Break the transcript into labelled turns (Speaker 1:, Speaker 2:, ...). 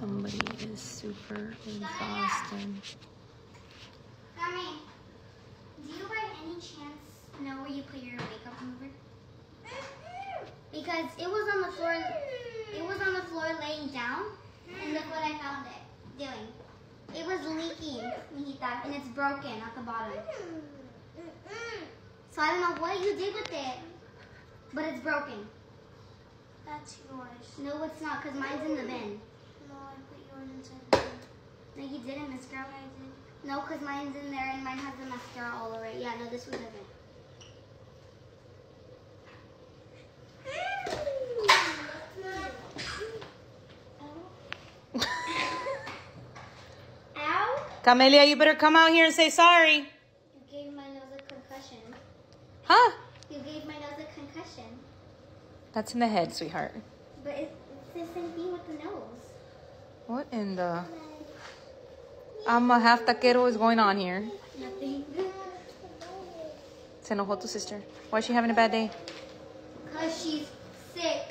Speaker 1: Somebody is super exhausted.
Speaker 2: Mommy, do you by any chance know where you put your makeup remover? Because it was on the floor. It was on the floor laying down, and look what I found it doing. It was leaking, Mijita, and it's broken at the bottom. So I don't know what you did with it, but it's broken.
Speaker 3: That's yours.
Speaker 2: No, it's not, because mine's in the bin.
Speaker 3: No, I put yours inside the bin.
Speaker 2: No, you didn't,
Speaker 3: I did.
Speaker 2: No, because mine's in there, and mine has the mascara all over it. Yeah, no, this was in it. Ow!
Speaker 1: Camelia, you better come out here and say sorry.
Speaker 2: You gave my nose a concussion.
Speaker 1: Huh?
Speaker 2: You gave my nose a concussion.
Speaker 1: That's in the head, sweetheart.
Speaker 2: But it's, it's the same thing with the nose.
Speaker 1: What in the... I'm a half taquero is going on here.
Speaker 2: Nothing.
Speaker 1: Se enojó tu sister. Why is she having a bad day?
Speaker 2: Because she's sick.